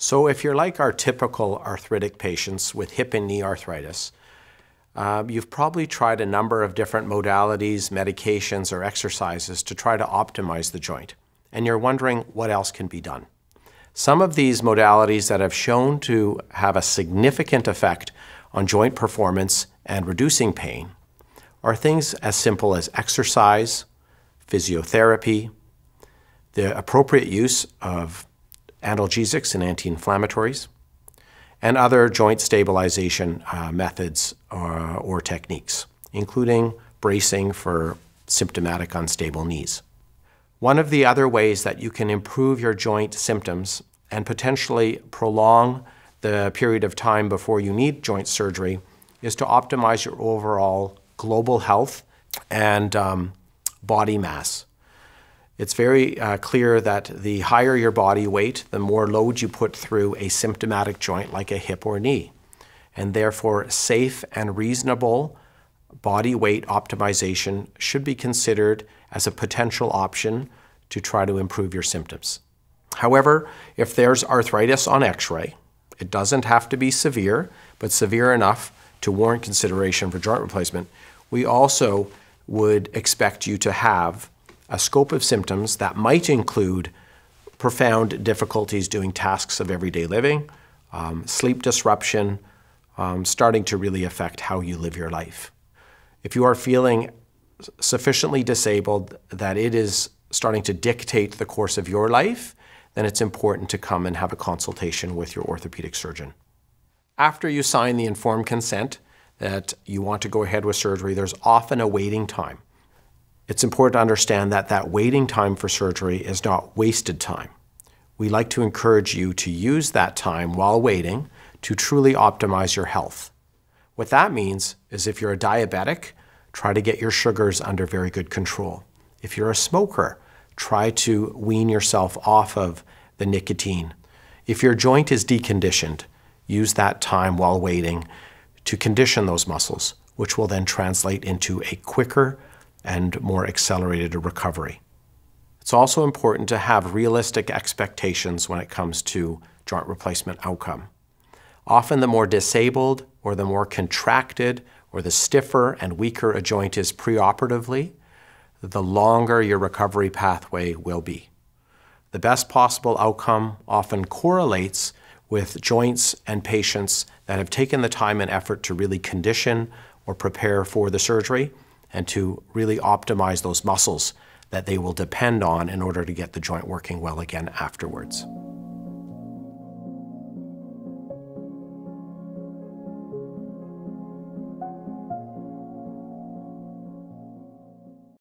So if you're like our typical arthritic patients with hip and knee arthritis, uh, you've probably tried a number of different modalities, medications, or exercises to try to optimize the joint, and you're wondering what else can be done. Some of these modalities that have shown to have a significant effect on joint performance and reducing pain are things as simple as exercise, physiotherapy, the appropriate use of analgesics and anti-inflammatories, and other joint stabilization uh, methods or, uh, or techniques, including bracing for symptomatic unstable knees. One of the other ways that you can improve your joint symptoms and potentially prolong the period of time before you need joint surgery is to optimize your overall global health and um, body mass. It's very uh, clear that the higher your body weight, the more load you put through a symptomatic joint like a hip or knee. And therefore, safe and reasonable body weight optimization should be considered as a potential option to try to improve your symptoms. However, if there's arthritis on x-ray, it doesn't have to be severe, but severe enough to warrant consideration for joint replacement, we also would expect you to have a scope of symptoms that might include profound difficulties doing tasks of everyday living, um, sleep disruption, um, starting to really affect how you live your life. If you are feeling sufficiently disabled that it is starting to dictate the course of your life, then it's important to come and have a consultation with your orthopedic surgeon. After you sign the informed consent that you want to go ahead with surgery, there's often a waiting time. It's important to understand that that waiting time for surgery is not wasted time. We like to encourage you to use that time while waiting to truly optimize your health. What that means is if you're a diabetic, try to get your sugars under very good control. If you're a smoker, try to wean yourself off of the nicotine. If your joint is deconditioned, use that time while waiting to condition those muscles, which will then translate into a quicker and more accelerated recovery. It's also important to have realistic expectations when it comes to joint replacement outcome. Often the more disabled or the more contracted or the stiffer and weaker a joint is preoperatively, the longer your recovery pathway will be. The best possible outcome often correlates with joints and patients that have taken the time and effort to really condition or prepare for the surgery and to really optimize those muscles that they will depend on in order to get the joint working well again afterwards.